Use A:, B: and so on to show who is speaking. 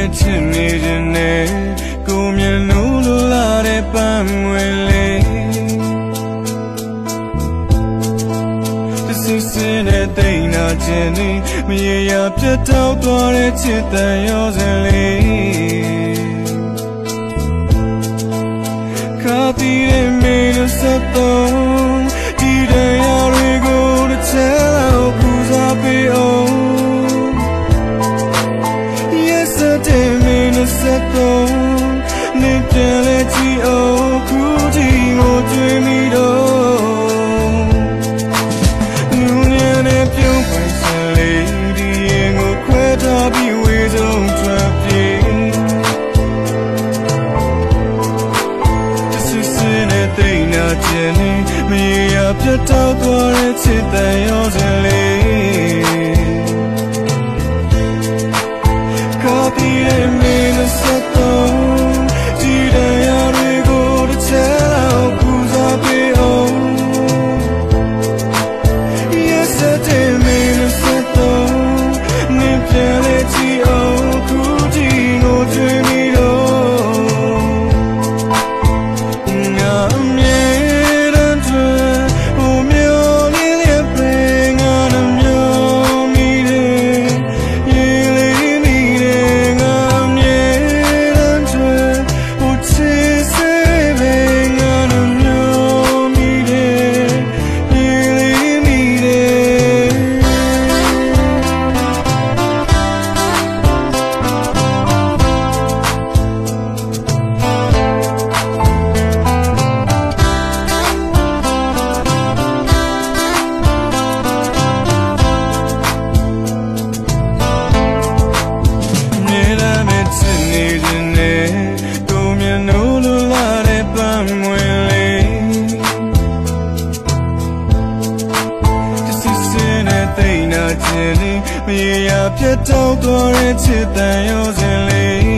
A: နဲ့ချစ်နေခြင်းနဲ့ကိုမျက်နှာလိုလာတဲ့ပန်းငွေလေးသစ်စင်းနဲ့တိတ်နာခြင်းနဲ့မရေရာပြတ်တောက်သွားတဲ့ချစ်တန်ရောစင်လေး ခြင်းနေမရပြတ်တော့တဲ့စိတ်တန်ရောစင်လေး ဆက်နေခြင်းနဲ့သူမျက်နှာလိုလာတဲ့ပန်းမွေလေးကစစ်စင်းနဲ့တိတ်နာခြင်းလေးမရေရာပြတ်တော့တဲ့ချစ်တန်ရောစင်လေး